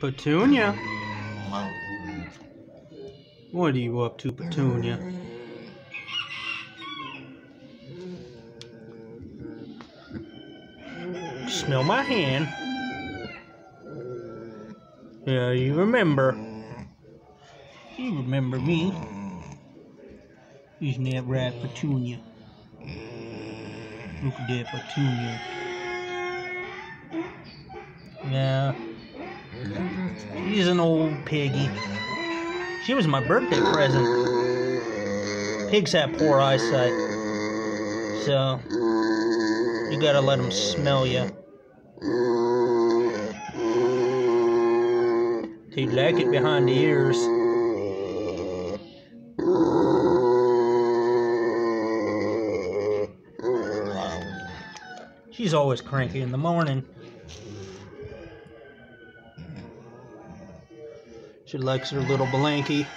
Petunia? What are you up to, Petunia? Smell my hand. Yeah, you remember. You remember me. Isn't that right, Petunia? Look at that Petunia. Yeah. She's an old piggy. She was my birthday present. Pigs have poor eyesight. So, you gotta let them smell you. They like it behind the ears. She's always cranky in the morning. She likes her little blankie.